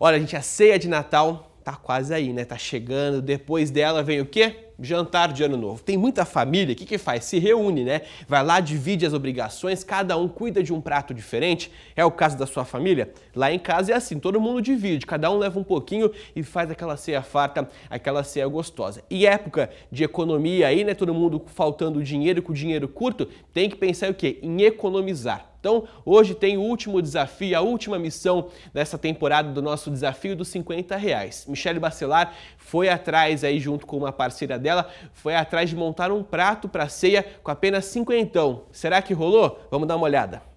Olha, gente, a ceia de Natal tá quase aí, né? Tá chegando. Depois dela vem o quê? Jantar de ano novo. Tem muita família, o que, que faz? Se reúne, né? Vai lá, divide as obrigações, cada um cuida de um prato diferente. É o caso da sua família? Lá em casa é assim, todo mundo divide, cada um leva um pouquinho e faz aquela ceia farta, aquela ceia gostosa. E época de economia aí, né? Todo mundo faltando dinheiro, com dinheiro curto, tem que pensar o quê? Em economizar. Então, hoje tem o último desafio, a última missão dessa temporada do nosso desafio dos 50 reais. Michele Bacelar foi atrás aí junto com uma parceira dela, foi atrás de montar um prato para ceia com apenas 50. Será que rolou? Vamos dar uma olhada.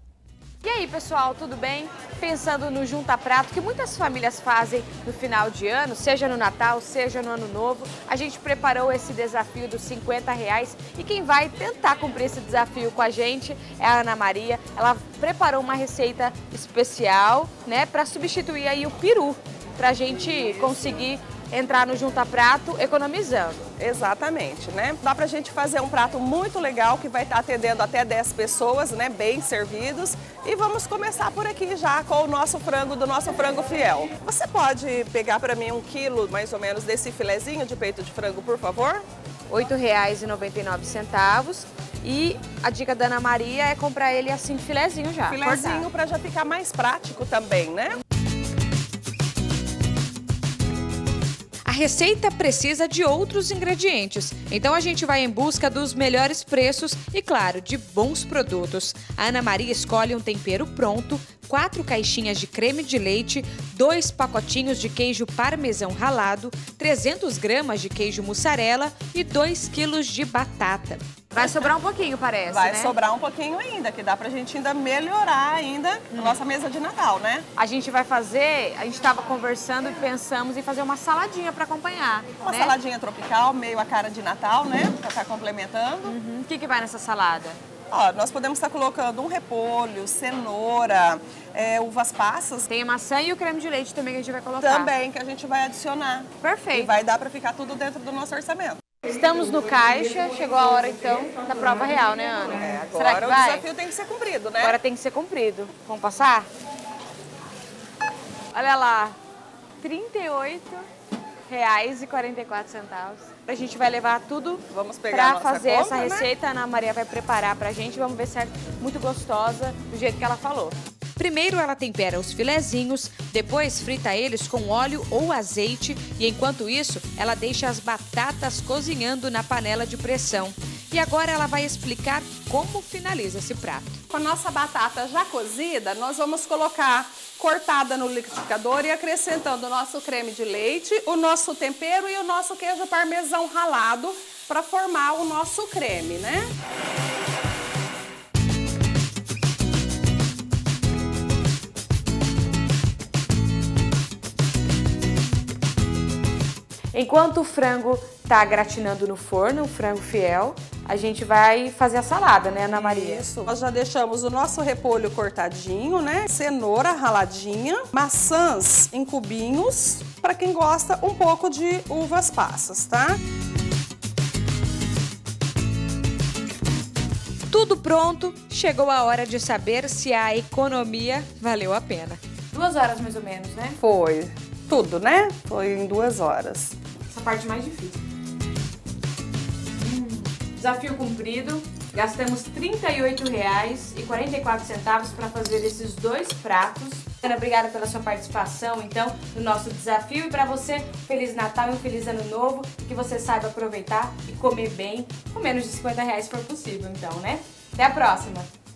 E aí, pessoal, tudo bem? Pensando no Junta Prato que muitas famílias fazem no final de ano, seja no Natal, seja no Ano Novo, a gente preparou esse desafio dos 50 reais e quem vai tentar cumprir esse desafio com a gente é a Ana Maria. Ela preparou uma receita especial, né, para substituir aí o peru, para a gente conseguir entrar no Junta Prato economizando. Exatamente, né? Dá pra gente fazer um prato muito legal que vai estar atendendo até 10 pessoas, né? Bem servidos. E vamos começar por aqui já com o nosso frango, do nosso frango fiel. Você pode pegar para mim um quilo, mais ou menos, desse filezinho de peito de frango, por favor? R$ 8,99. E a dica da Ana Maria é comprar ele assim, filezinho já. Filezinho para já ficar mais prático também, né? Receita precisa de outros ingredientes, então a gente vai em busca dos melhores preços e, claro, de bons produtos. A Ana Maria escolhe um tempero pronto, quatro caixinhas de creme de leite, dois pacotinhos de queijo parmesão ralado, 300 gramas de queijo mussarela e 2 quilos de batata. Vai sobrar um pouquinho, parece, Vai né? sobrar um pouquinho ainda, que dá pra gente ainda melhorar ainda hum. a nossa mesa de Natal, né? A gente vai fazer, a gente estava conversando e pensamos em fazer uma saladinha para acompanhar. Uma né? saladinha tropical, meio a cara de Natal, né? Pra estar tá complementando. Uhum. O que, que vai nessa salada? Ó, nós podemos estar colocando um repolho, cenoura, é, uvas passas. Tem a maçã e o creme de leite também que a gente vai colocar. Também, que a gente vai adicionar. Perfeito. E vai dar para ficar tudo dentro do nosso orçamento. Estamos no caixa, chegou a hora então da prova real, né, Ana? É, agora Será que o vai? desafio tem que ser cumprido, né? Agora tem que ser cumprido. Vamos passar? Olha lá, R$ 38,44. A gente vai levar tudo vamos pegar pra fazer compra, essa né? receita. A Ana Maria vai preparar pra gente. Vamos ver se é muito gostosa, do jeito que ela falou. Primeiro ela tempera os filezinhos, depois frita eles com óleo ou azeite e enquanto isso ela deixa as batatas cozinhando na panela de pressão. E agora ela vai explicar como finaliza esse prato. Com a nossa batata já cozida, nós vamos colocar cortada no liquidificador e acrescentando o nosso creme de leite, o nosso tempero e o nosso queijo parmesão ralado para formar o nosso creme, né? Enquanto o frango tá gratinando no forno, o frango fiel, a gente vai fazer a salada, né, Ana Maria? Isso. Nós já deixamos o nosso repolho cortadinho, né? Cenoura raladinha, maçãs em cubinhos, para quem gosta um pouco de uvas passas, tá? Tudo pronto, chegou a hora de saber se a economia valeu a pena. Duas horas mais ou menos, né? Foi. Tudo, né? Foi em duas horas essa parte mais difícil. Desafio cumprido. Gastamos R$ 38,44 para fazer esses dois pratos. Obrigada pela sua participação, então, no nosso desafio. E para você, Feliz Natal e um Feliz Ano Novo. E que você saiba aproveitar e comer bem, com menos de 50 reais se for possível, então, né? Até a próxima!